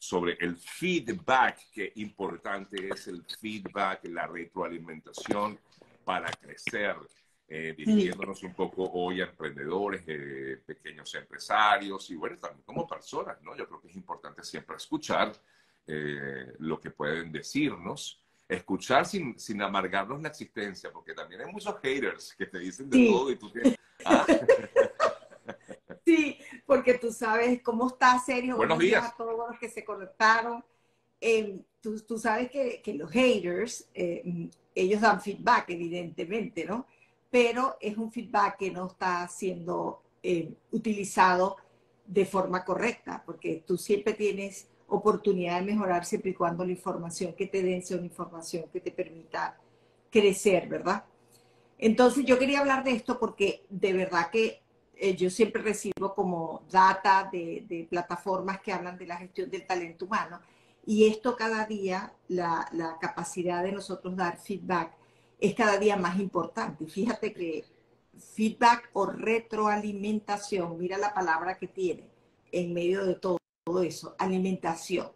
sobre el feedback, que importante es el feedback, la retroalimentación para crecer, eh, dirigiéndonos un poco hoy a emprendedores, eh, pequeños empresarios y bueno, también como personas, ¿no? Yo creo que es importante siempre escuchar eh, lo que pueden decirnos, escuchar sin, sin amargarnos la existencia, porque también hay muchos haters que te dicen de todo y tú tienes... Ah. Porque tú sabes cómo está serio. Buenos días. a todos los que se conectaron. Eh, tú, tú, sabes que, que los haters, eh, ellos dan feedback, evidentemente, ¿no? Pero es un feedback que no está siendo eh, utilizado de forma correcta, porque tú siempre tienes oportunidad de mejorar siempre y cuando la información que te den sea una información que te permita crecer, ¿verdad? Entonces yo quería hablar de esto porque de verdad que eh, yo siempre recibo como data de, plataformas que hablan de la gestión del talento humano y esto cada día, la, la, capacidad de nosotros dar feedback es cada día más importante. Fíjate que feedback o retroalimentación, mira la palabra que tiene en medio de todo, todo eso, alimentación.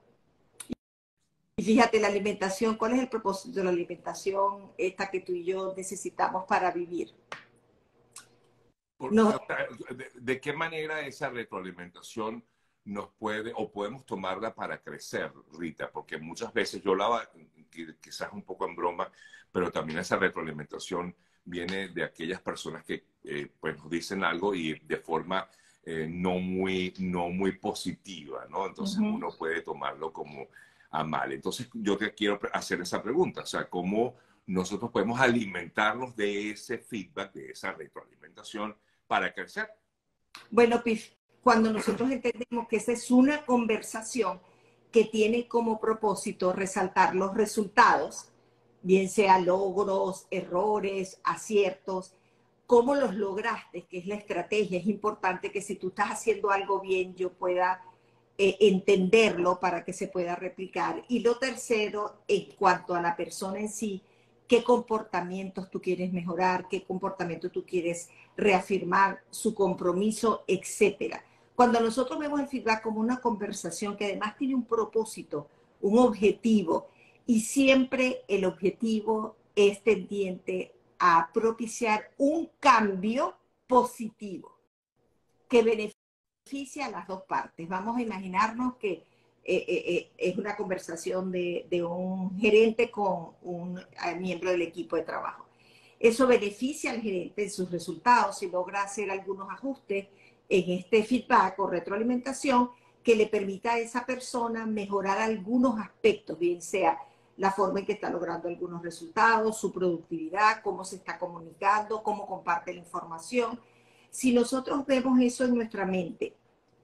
Y fíjate, la alimentación, ¿cuál es el propósito de la alimentación esta que tú y yo necesitamos para vivir? No. de, de, qué manera esa retroalimentación nos puede o podemos tomarla para crecer, Rita? Porque muchas veces yo la quizás un poco en broma, pero también esa retroalimentación viene de aquellas personas que eh, pues nos dicen algo y de forma eh, no, muy, no muy positiva, ¿no? Entonces uh -huh. uno puede tomarlo como a mal. Entonces yo te quiero hacer esa pregunta, o sea, ¿cómo nosotros podemos alimentarnos de ese feedback, de esa retroalimentación para crecer. Bueno, Pif, cuando nosotros entendemos que esa es una conversación que tiene como propósito resaltar los resultados, bien sea logros, errores, aciertos, cómo los lograste, que es la estrategia. Es importante que si tú estás haciendo algo bien, yo pueda eh, entenderlo para que se pueda replicar. Y lo tercero, en cuanto a la persona en sí, qué comportamientos tú quieres mejorar, qué comportamiento tú quieres reafirmar, su compromiso, etcétera. Cuando nosotros vemos el feedback como una conversación que además tiene un propósito, un objetivo, y siempre el objetivo es tendiente a propiciar un cambio positivo que beneficia a las dos partes. Vamos a imaginarnos que eh, eh, eh, es una conversación de, de, un gerente con un miembro del equipo de trabajo. Eso beneficia al gerente en sus resultados y logra hacer algunos ajustes en este feedback o retroalimentación que le permita a esa persona mejorar algunos aspectos, bien sea la forma en que está logrando algunos resultados, su productividad, cómo se está comunicando, cómo comparte la información. Si nosotros vemos eso en nuestra mente,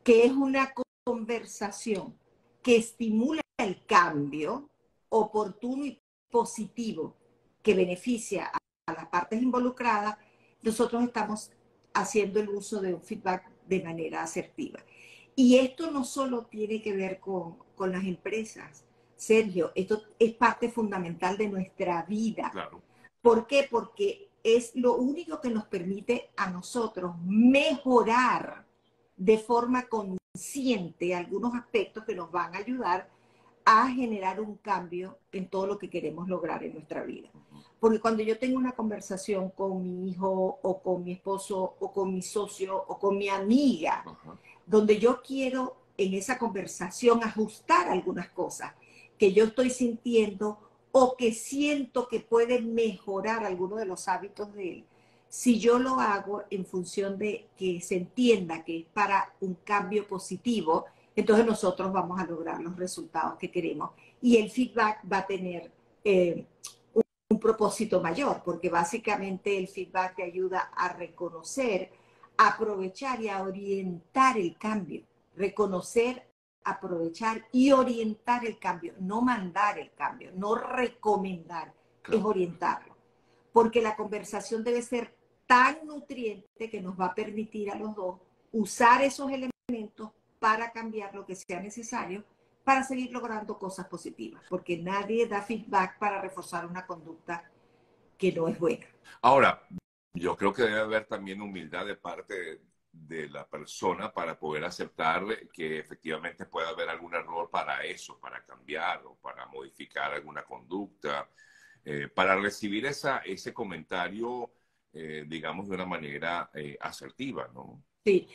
que es una conversación que estimula el cambio oportuno y positivo que beneficia a las partes involucradas, nosotros estamos haciendo el uso de un feedback de manera asertiva. Y esto no solo tiene que ver con, con las empresas, Sergio, esto es parte fundamental de nuestra vida. Claro. ¿Por qué? Porque es lo único que nos permite a nosotros mejorar de forma consciente algunos aspectos que nos van a ayudar a generar un cambio en todo lo que queremos lograr en nuestra vida. Porque cuando yo tengo una conversación con mi hijo o con mi esposo o con mi socio o con mi amiga, donde yo quiero en esa conversación ajustar algunas cosas que yo estoy sintiendo o que siento que pueden mejorar algunos de los hábitos de él, si yo lo hago en función de que se entienda que es para un cambio positivo, entonces nosotros vamos a lograr los resultados que queremos. Y el feedback va a tener eh, un, un, propósito mayor, porque básicamente el feedback te ayuda a reconocer, aprovechar y a orientar el cambio. Reconocer, aprovechar y orientar el cambio, no mandar el cambio, no recomendar, claro. es orientarlo. Porque la conversación debe ser tan nutriente que nos va a permitir a los dos usar esos elementos para cambiar lo que sea necesario para seguir logrando cosas positivas, porque nadie da feedback para reforzar una conducta que no es buena. Ahora, yo creo que debe haber también humildad de parte de la persona para poder aceptar que efectivamente puede haber algún error para eso, para cambiar o para modificar alguna conducta, eh, para recibir esa, ese comentario, eh, digamos, de una manera eh, asertiva, ¿no? Sí.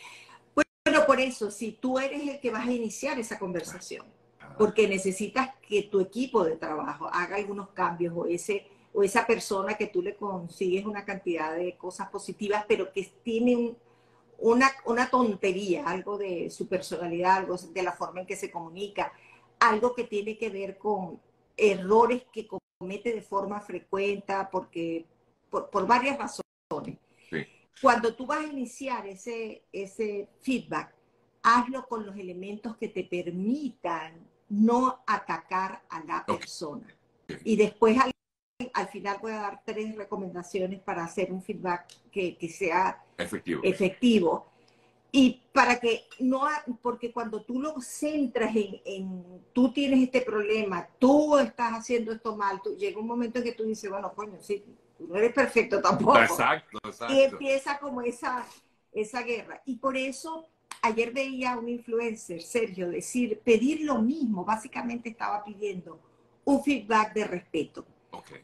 Bueno, por eso, si tú eres el que vas a iniciar esa conversación, ah. porque necesitas que tu equipo de trabajo haga algunos cambios o ese o esa persona que tú le consigues una cantidad de cosas positivas, pero que tiene una, una tontería, algo de su personalidad, algo de la forma en que se comunica, algo que tiene que ver con errores que comete de forma frecuente, porque, por, varias razones. Cuando tú vas a iniciar ese, ese feedback, hazlo con los elementos que te permitan no atacar a la persona. Y después al al final voy a dar tres recomendaciones para hacer un feedback que, sea efectivo. efectivo. Y para que no, porque cuando tú lo centras en, tú tienes este problema, tú estás haciendo esto mal, tú, llega un momento en que tú dices, bueno, coño, sí, no eres perfecto tampoco. Exacto, exacto. Y empieza como esa, esa guerra. Y por eso ayer veía a un influencer, Sergio, decir, pedir lo mismo, básicamente estaba pidiendo un feedback de respeto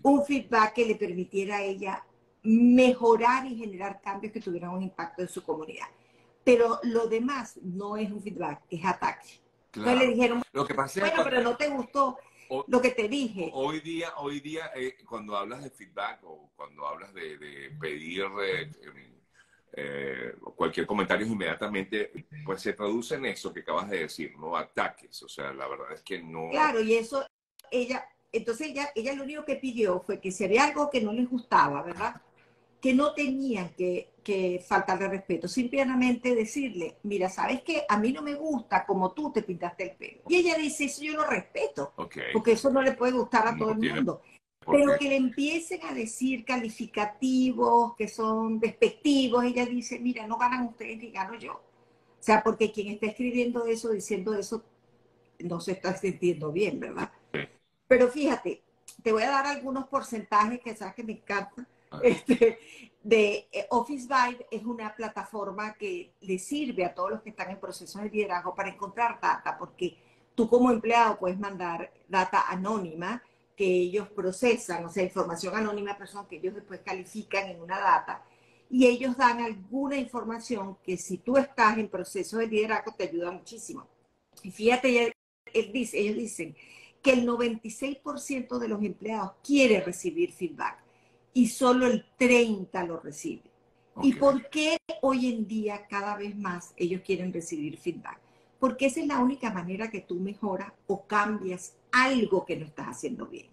un feedback que le permitiera a ella mejorar y generar cambios que tuvieran un impacto en su comunidad. Pero lo demás no es un feedback, es ataque. Entonces le dijeron, lo que pasa bueno, pero no te gustó lo que te dije. Hoy día, hoy día eh, cuando hablas de feedback o cuando hablas de, pedir eh, eh, cualquier comentario inmediatamente, pues se traduce en eso que acabas de decir, no ataques. O sea, la verdad es que no... Claro, y eso ella entonces ella, ella lo único que pidió fue que si había algo que no les gustaba, ¿verdad? Que no tenían que, que faltarle respeto, simplemente decirle, mira, ¿sabes qué? A mí no me gusta como tú te pintaste el pelo. Y ella dice, eso yo lo respeto, porque eso no le puede gustar a todo el mundo. Pero que le empiecen a decir calificativos que son despectivos, ella dice, mira, no ganan ustedes ni gano yo. O sea, porque quien está escribiendo eso, diciendo eso, no se está sintiendo bien, ¿verdad? Pero fíjate, te voy a dar algunos porcentajes que sabes que me encantan. Este, de eh, Office Vibe es una plataforma que le sirve a todos los que están en procesos de liderazgo para encontrar data, porque tú como empleado puedes mandar data anónima que ellos procesan, o sea, información anónima, personas que ellos después califican en una data, y ellos dan alguna información que si tú estás en proceso de liderazgo te ayuda muchísimo. Y fíjate, él dice, ellos dicen que el 96% de los empleados quiere recibir feedback y solo el 30% lo recibe. ¿Y por qué hoy en día cada vez más ellos quieren recibir feedback? Porque esa es la única manera que tú mejoras o cambias algo que no estás haciendo bien.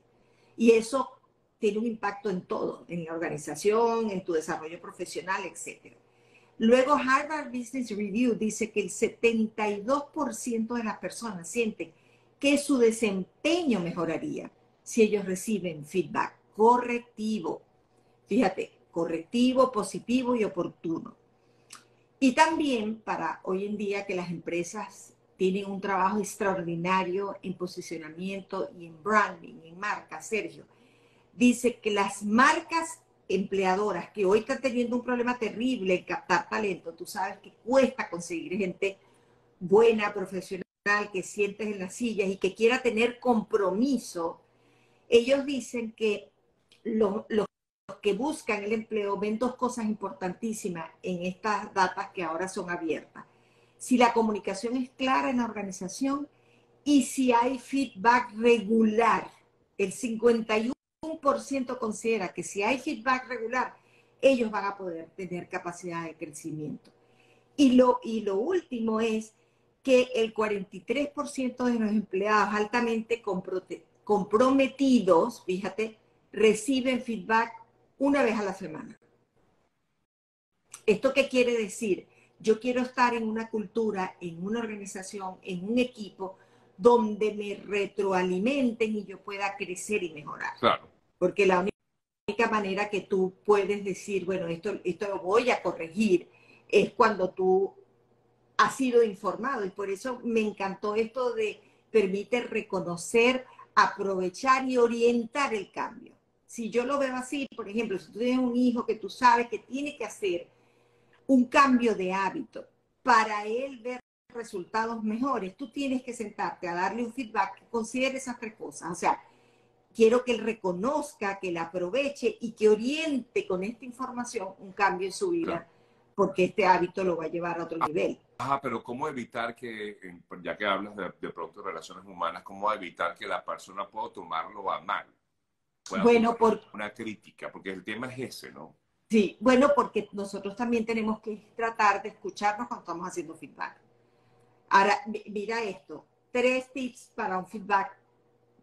Y eso tiene un impacto en todo, en la organización, en tu desarrollo profesional, etc. Luego Harvard Business Review dice que el 72% de las personas sienten que su desempeño mejoraría si ellos reciben feedback correctivo. Fíjate, correctivo, positivo y oportuno. Y también para hoy en día que las empresas tienen un trabajo extraordinario en posicionamiento y en branding, en marca, Sergio. Dice que las marcas empleadoras que hoy están teniendo un problema terrible en captar talento, tú sabes que cuesta conseguir gente buena, profesional que sientes en las sillas y que quiera tener compromiso, ellos dicen que los, que buscan el empleo ven dos cosas importantísimas en estas datas que ahora son abiertas. Si la comunicación es clara en la organización y si hay feedback regular. El 51% considera que si hay feedback regular, ellos van a poder tener capacidad de crecimiento. Y lo, y lo último es que el 43% de los empleados altamente comprometidos, fíjate, reciben feedback una vez a la semana. ¿Esto qué quiere decir? Yo quiero estar en una cultura, en una organización, en un equipo donde me retroalimenten y yo pueda crecer y mejorar. Claro. Porque la única manera que tú puedes decir, bueno, esto, esto lo voy a corregir, es cuando tú ha sido informado y por eso me encantó esto de permite reconocer, aprovechar y orientar el cambio. Si yo lo veo así, por ejemplo, si tú tienes un hijo que tú sabes que tiene que hacer un cambio de hábito, para él ver resultados mejores, tú tienes que sentarte a darle un feedback que considere esas tres cosas. O sea, quiero que él reconozca, que la aproveche y que oriente con esta información un cambio en su vida, porque este hábito lo va a llevar a otro nivel. Ajá, pero ¿cómo evitar que, ya que hablas de, de pronto de relaciones humanas, cómo evitar que la persona pueda tomarlo a mal? Bueno, por una crítica, porque el tema es ese, ¿no? Sí, bueno, porque nosotros también tenemos que tratar de escucharnos cuando estamos haciendo feedback. Ahora, mira esto, tres tips para un feedback,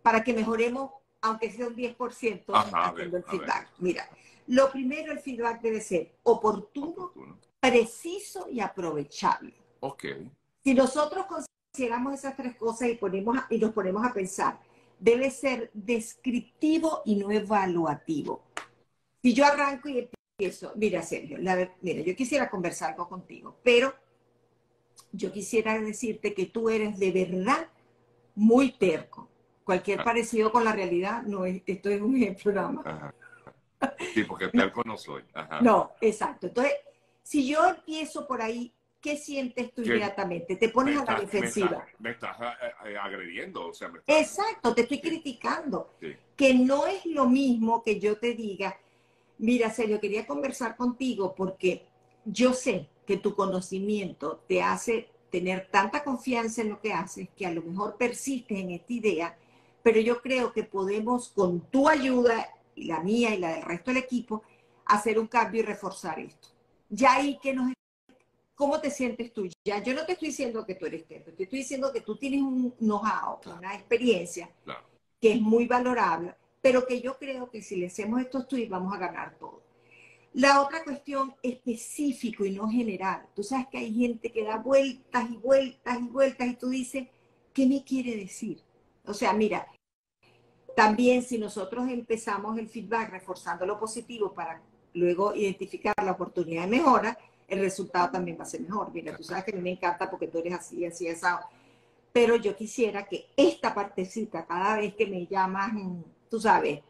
para que mejoremos, aunque sea un 10% haciendo el feedback. Mira, lo primero, el feedback debe ser oportuno, preciso y aprovechable. Ok. Si nosotros consideramos esas tres cosas y, ponemos y nos ponemos a pensar, debe ser descriptivo y no evaluativo. Si yo arranco y empiezo, mira Sergio, mira, yo quisiera conversar algo contigo, pero yo quisiera decirte que tú eres de verdad muy terco. Cualquier ah. parecido con la realidad, no es, esto es un ejemplo nada más. Sí, porque terco no soy. No, exacto. Entonces, si yo empiezo por ahí, ¿qué sientes tú inmediatamente? Te pones a la defensiva. Me estás, eh, eh, agrediendo, o sea, Exacto, te estoy criticando. Que no es lo mismo que yo te diga, mira, Sergio, quería conversar contigo porque yo sé que tu conocimiento te hace tener tanta confianza en lo que haces que a lo mejor persistes en esta idea, pero yo creo que podemos con tu ayuda y la mía y la del resto del equipo hacer un cambio y reforzar esto. Ya ahí que nos ¿Cómo te sientes tú? Ya yo no te estoy diciendo que tú eres experto, te estoy diciendo que tú tienes un know-how, una experiencia que es muy valorable, pero que yo creo que si le hacemos estos tweets vamos a ganar todo. La otra cuestión específico y no general. Tú sabes que hay gente que da vueltas y vueltas y vueltas y tú dices, ¿qué me quiere decir? O sea, mira, también si nosotros empezamos el feedback reforzando lo positivo para luego identificar la oportunidad de mejora, el resultado también va a ser mejor. Mira, tú sabes que a mí me encanta porque tú eres así, así, así. Pero yo quisiera que esta partecita, cada vez que me llamas, tú sabes,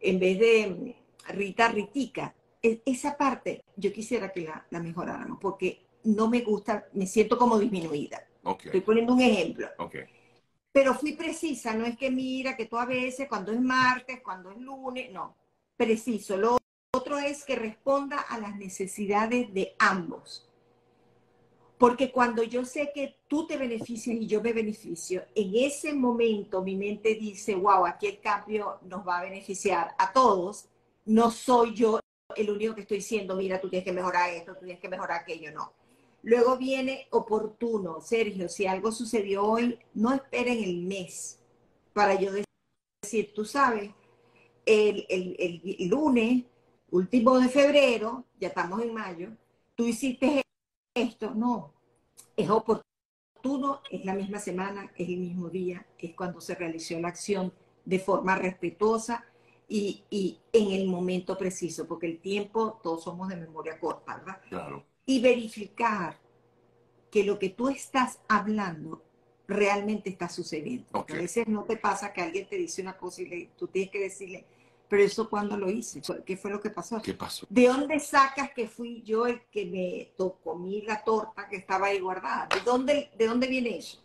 en vez de Rita Ritica, e, esa parte yo quisiera que la, la mejoráramos porque no me gusta, me siento como disminuida. Estoy poniendo un ejemplo. Pero fui precisa, no es que mira que tú a veces, cuando es martes, cuando es lunes, no, preciso. Lo es que responda a las necesidades de ambos. Porque cuando yo sé que tú te beneficias y yo me beneficio, en ese momento mi mente dice, wow, aquí el cambio nos va a beneficiar a todos. No soy yo el único que estoy diciendo, mira, tú tienes que mejorar esto, tú tienes que mejorar aquello, no. Luego viene oportuno, Sergio, si algo sucedió hoy, no esperen el mes para yo decir, tú sabes, el, lunes, último de febrero, ya estamos en mayo, tú hiciste esto, no, es oportuno, es la misma semana, es el mismo día, es cuando se realizó la acción de forma respetuosa, y, en el momento preciso, porque el tiempo, todos somos de memoria corta, ¿verdad? Claro. Y verificar que lo que tú estás hablando realmente está sucediendo. Porque a veces no te pasa que alguien te dice una cosa y tú tienes que decirle, pero eso cuando lo hice, ¿qué fue lo que pasó? ¿Qué pasó? ¿De dónde sacas que fui yo el que me comí la torta que estaba ahí guardada? ¿De dónde, de dónde viene eso?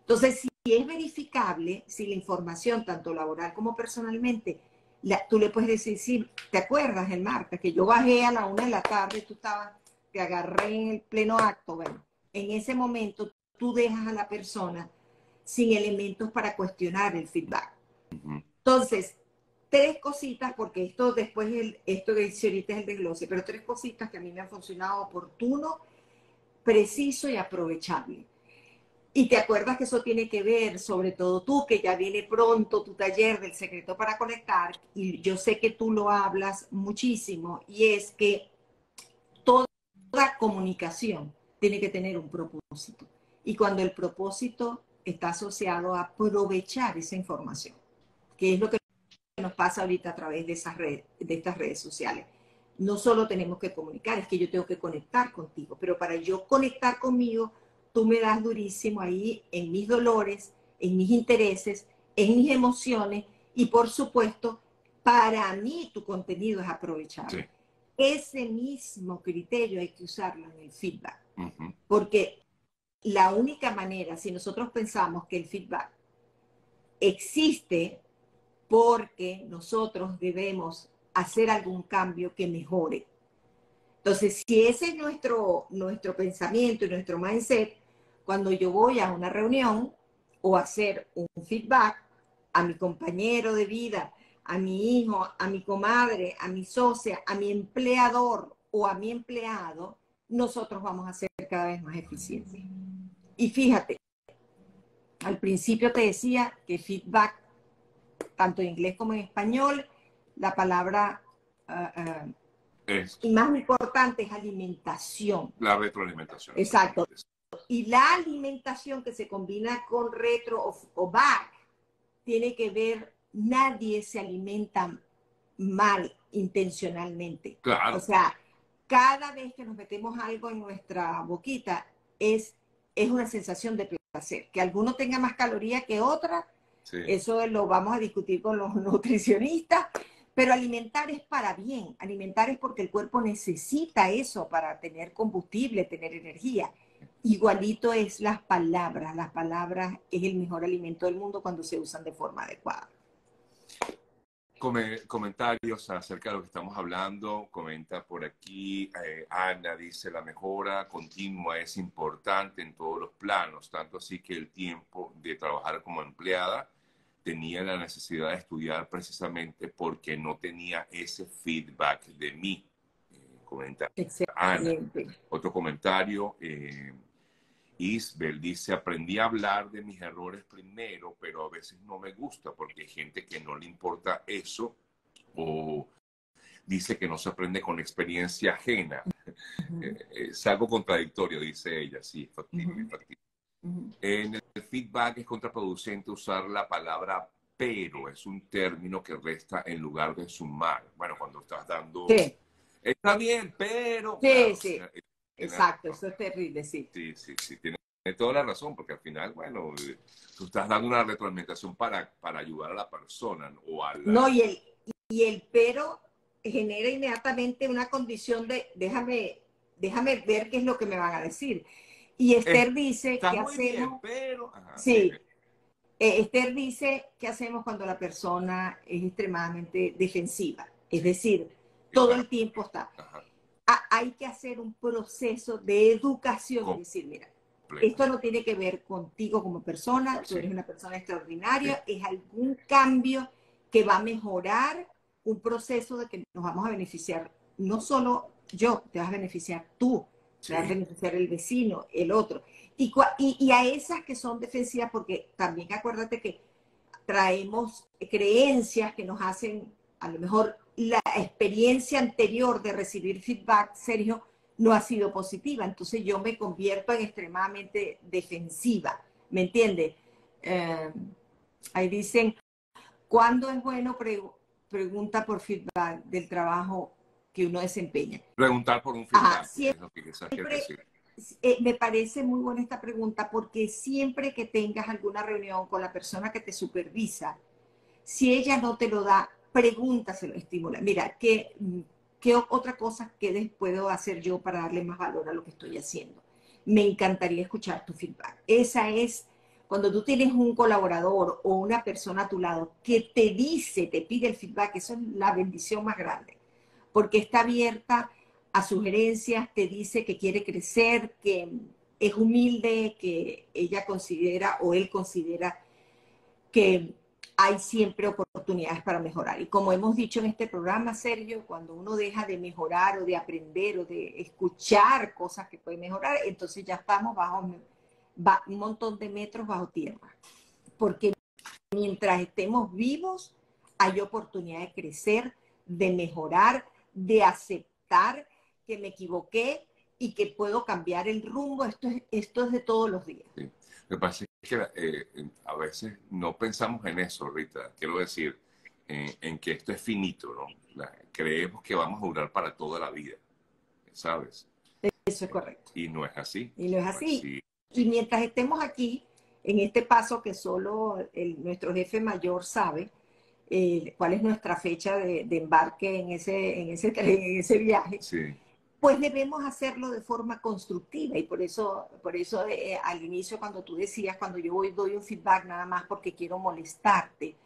Entonces, si es verificable, si la información, tanto laboral como personalmente, tú le puedes decir, sí, ¿te acuerdas el martes que yo bajé a la una de la tarde tú estabas, te agarré en el pleno acto? Bueno, en ese momento tú dejas a la persona sin elementos para cuestionar el feedback. Entonces, tres cositas, porque esto después, el, esto que dice ahorita es el desglose, pero tres cositas que a mí me han funcionado oportuno, preciso y aprovechable. Y te acuerdas que eso tiene que ver, sobre todo tú, que ya viene pronto tu taller del secreto para conectar, y yo sé que tú lo hablas muchísimo, y es que toda comunicación tiene que tener un propósito. Y cuando el propósito está asociado a aprovechar esa información, que es lo que nos pasa ahorita a través de, esas redes, de estas redes sociales. No solo tenemos que comunicar, es que yo tengo que conectar contigo, pero para yo conectar conmigo, tú me das durísimo ahí en mis dolores, en mis intereses, en mis emociones y por supuesto, para mí tu contenido es aprovechable. ese mismo criterio hay que usarlo en el feedback. Porque la única manera, si nosotros pensamos que el feedback existe porque nosotros debemos hacer algún cambio que mejore. Entonces, si ese es nuestro, nuestro pensamiento y nuestro mindset, cuando yo voy a una reunión o hacer un feedback a mi compañero de vida, a mi hijo, a mi comadre, a mi socia, a mi empleador o a mi empleado, nosotros vamos a ser cada vez más eficientes. Y fíjate, al principio te decía que feedback, tanto en inglés como en español, la palabra uh, y más importante es alimentación. La retroalimentación. Exacto. Y la alimentación que se combina con retro o back tiene que ver nadie se alimenta mal intencionalmente. Claro. O sea, cada vez que nos metemos algo en nuestra boquita es, es una sensación de placer. Que alguno tenga más calorías que otra, eso lo vamos a discutir con los nutricionistas, pero alimentar es para bien. Alimentar es porque el cuerpo necesita eso para tener combustible, tener energía. Igualito es las palabras. Las palabras es el mejor alimento del mundo cuando se usan de forma adecuada comentarios acerca de lo que estamos hablando. Comenta por aquí, eh, Ana dice, la mejora continua es importante en todos los planos, tanto así que el tiempo de trabajar como empleada tenía la necesidad de estudiar precisamente porque no tenía ese feedback de mí. Eh, comenta Ana. Otro comentario. Eh, Isbel dice, aprendí a hablar de mis errores primero, pero a veces no me gusta porque hay gente que no le importa eso o dice que no se aprende con experiencia ajena. Eh, es algo contradictorio, dice ella, sí, En el feedback es contraproducente usar la palabra pero, es un término que resta en lugar de sumar. Bueno, cuando estás dando... Está bien, pero... Sí, sí. Exacto, eso es terrible, sí. Sí, sí, sí, tiene toda la razón, porque al final, bueno, eh, tú estás dando una retroalimentación para, para ayudar a la persona o a No, y el, y el pero genera inmediatamente una condición de déjame, déjame ver qué es lo que me van a decir. Y Esther dice que hacemos... pero... sí. Eh, Esther dice que hacemos cuando la persona es extremadamente defensiva. Es decir, todo el tiempo está. Hay que hacer un proceso de educación y decir, mira, esto no tiene que ver contigo como persona, tú eres una persona extraordinaria, es algún cambio que va a mejorar un proceso de que nos vamos a beneficiar, no solo yo, te vas a beneficiar tú, vas a beneficiar el vecino, el otro. Y, a esas que son defensivas, porque también acuérdate que traemos creencias que nos hacen a lo mejor la experiencia anterior de recibir feedback, Sergio, no ha sido positiva. Entonces yo me convierto en extremadamente defensiva. ¿Me entiende? Eh, ahí dicen, ¿cuándo es bueno? pregunta por feedback del trabajo que uno desempeña. Preguntar por un feedback. Eh, me parece muy buena esta pregunta porque siempre que tengas alguna reunión con la persona que te supervisa, si ella no te lo da, pregúntaselo, estimula. Mira, ¿qué, ¿qué otra cosa que puedo hacer yo para darle más valor a lo que estoy haciendo? Me encantaría escuchar tu feedback. Esa es cuando tú tienes un colaborador o una persona a tu lado que te dice, te pide el feedback, eso es la bendición más grande, porque está abierta a sugerencias, te dice que quiere crecer, que es humilde, que ella considera o él considera que hay siempre oportunidades para mejorar. Y como hemos dicho en este programa, Sergio, cuando uno deja de mejorar o de aprender o de escuchar cosas que pueden mejorar, entonces ya estamos bajo un montón de metros bajo tierra. Porque mientras estemos vivos, hay oportunidad de crecer, de mejorar, de aceptar que me equivoqué y que puedo cambiar el rumbo. Esto es, esto es de todos los días. Me parece que eh, a veces no pensamos en eso, Rita. Quiero decir, en que esto es finito, ¿no? creemos que vamos a durar para toda la vida, ¿sabes? Eso es correcto. Y no es así. Y no es así. Y mientras estemos aquí, en este paso que solo nuestro jefe mayor sabe, eh, cuál es nuestra fecha de, embarque en ese, en ese, en ese viaje, sí. pues debemos hacerlo de forma constructiva. Y por eso, por eso eh, al inicio cuando tú decías, cuando yo voy, doy un feedback nada más porque quiero molestarte,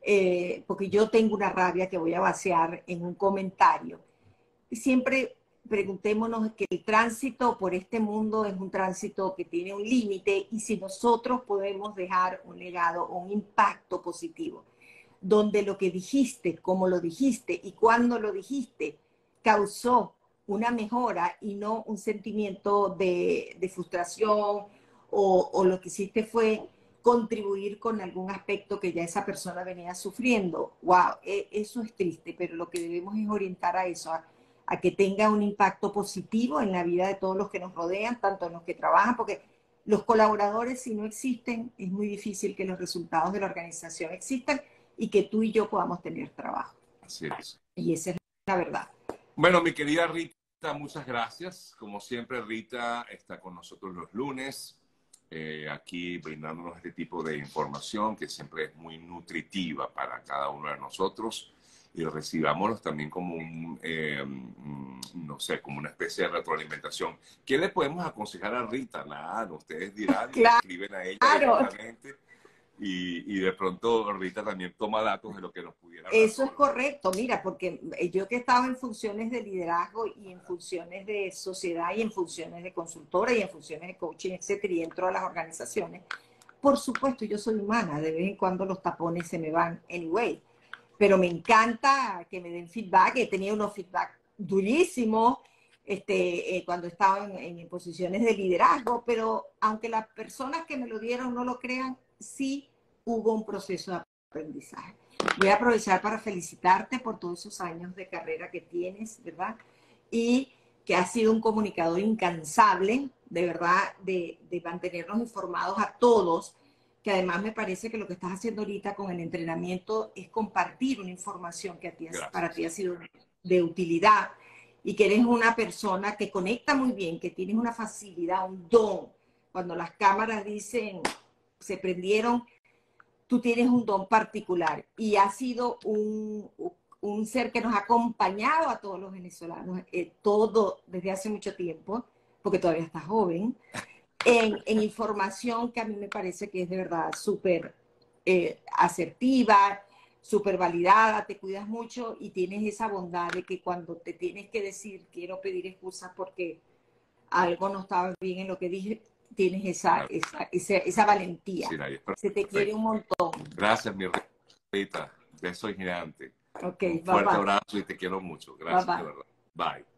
eh, porque yo tengo una rabia que voy a vaciar en un comentario, siempre preguntémonos que el tránsito por este mundo es un tránsito que tiene un límite y si nosotros podemos dejar un legado un impacto positivo donde lo que dijiste, como lo dijiste y cuando lo dijiste, causó una mejora y no un sentimiento de, frustración o, lo que hiciste fue contribuir con algún aspecto que ya esa persona venía sufriendo. Wow, e, eso es triste, pero lo que debemos es orientar a eso, a, que tenga un impacto positivo en la vida de todos los que nos rodean, tanto en los que trabajan, porque los colaboradores, si no existen, es muy difícil que los resultados de la organización existan y que tú y yo podamos tener trabajo. Así es. Y esa es la verdad. Bueno, mi querida Rita, muchas gracias. Como siempre, Rita está con nosotros los lunes, eh, aquí brindándonos este tipo de información que siempre es muy nutritiva para cada uno de nosotros y recibámoslos también como un, eh, no sé, como una especie de retroalimentación. ¿Qué le podemos aconsejar a Rita? Nada, ustedes dirán, claro. escriben a ella directamente y, de pronto Rita también toma datos de lo que nos pudiera. Eso es correcto, mira, porque yo que estaba en funciones de liderazgo y en funciones de sociedad y en funciones de consultora y en funciones de coaching, etcétera, y dentro de las organizaciones, por supuesto, yo soy humana, de vez en cuando los tapones se me van anyway, pero me encanta que me den feedback, he tenido unos feedback durísimos, este, eh, cuando estaba en, en, posiciones de liderazgo, pero aunque las personas que me lo dieron no lo crean, sí hubo un proceso de aprendizaje. Voy a aprovechar para felicitarte por todos esos años de carrera que tienes, ¿verdad? Y que has sido un comunicador incansable, de verdad, de, mantenernos informados a todos, que además me parece que lo que estás haciendo ahorita con el entrenamiento es compartir una información que a ti, para ti ha sido de utilidad y que eres una persona que conecta muy bien, que tienes una facilidad, un don. Cuando las cámaras dicen se prendieron, tú tienes un don particular y ha sido un, un ser que nos ha acompañado a todos los venezolanos, eh, todo desde hace mucho tiempo, porque todavía estás joven, en, información que a mí me parece que es de verdad súper eh, asertiva, súper validada, te cuidas mucho y tienes esa bondad de que cuando te tienes que decir, quiero pedir excusas porque algo no estaba bien en lo que dije, tienes esa, esa, esa, valentía. Se te quiere un montón. Gracias, mi Rita. Beso gigante. Okay, un fuerte abrazo y te quiero mucho. Gracias, de verdad. Bye.